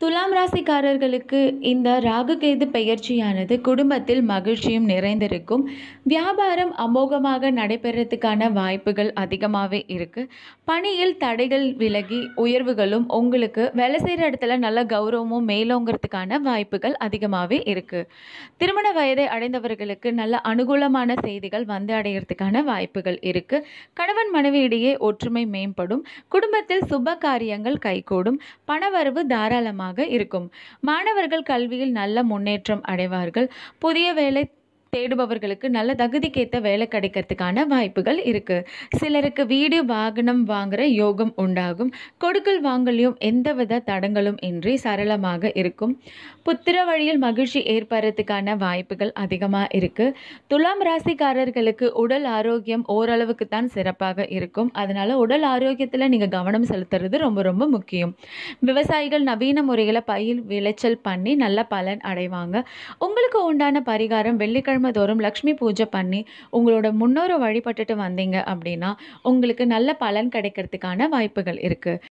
துலாம் ராசிக்காரர்களுக்கு இந்த ராகுகேது பெயர்ச்சியானது குடும்பத்தில் மகிழ்ச்சியும் நிறைந்திருக்கும். வியாபாரம் அமோகமாக நடைபெறத்துக்கான வாய்ப்புகள் அதிகமாகவே இருக்குது பணியில் தடைகள் விலகி உயர்வுகளும் உங்களுக்கு வேலை செய்கிற இடத்துல நல்ல கௌரவமும் மேலோங்கிறதுக்கான வாய்ப்புகள் அதிகமாகவே இருக்குது திருமண வயதை அடைந்தவர்களுக்கு நல்ல அனுகூலமான செய்திகள் வந்து அடையிறதுக்கான வாய்ப்புகள் இருக்குது கணவன் மனைவியிடையே ஒற்றுமை மேம்படும். குடும்பத்தில் சுப காரியங்கள் கைகூடும். பணவரவு தாராளமாக இருக்கும். மாணவர்கள் கல்வியில் நல்ல முன்னேற்றம் அடைவார்கள். புதிய வேலை தேடுபவர்களுக்கு நல்ல தகுதிக்கேற்ற வேலை கிடைக்கிறதுக்கான வாய்ப்புகள் இருக்குது சிலருக்கு வீடு வாகனம் வாங்குகிற யோகம் உண்டாகும். கொடுக்கல் வாங்கலையும் எந்தவித தடங்களும் இன்றி சரளமாக இருக்கும். புத்திர வழியில் மகிழ்ச்சி ஏற்படுறதுக்கான வாய்ப்புகள் அதிகமாக இருக்குது துலாம் ராசிக்காரர்களுக்கு உடல் ஆரோக்கியம் ஓரளவுக்கு தான் சிறப்பாக இருக்கும். அதனால் உடல் ஆரோக்கியத்தில் நீங்கள் கவனம் செலுத்துறது ரொம்ப ரொம்ப முக்கியம். விவசாயிகள் நவீன முறையில் பயிர் விளைச்சல் பண்ணி நல்ல பலன் அடைவாங்க. உங்களுக்கு உண்டான பரிகாரம் வெள்ளிக்கிழமை தோறும் லக்ஷ்மி பூஜை பண்ணி உங்களோட முன்னோரை வழிபட்டுட்டு வந்தீங்க அப்படின்னா உங்களுக்கு நல்ல பலன் கிடைக்கிறதுக்கான வாய்ப்புகள் இருக்குது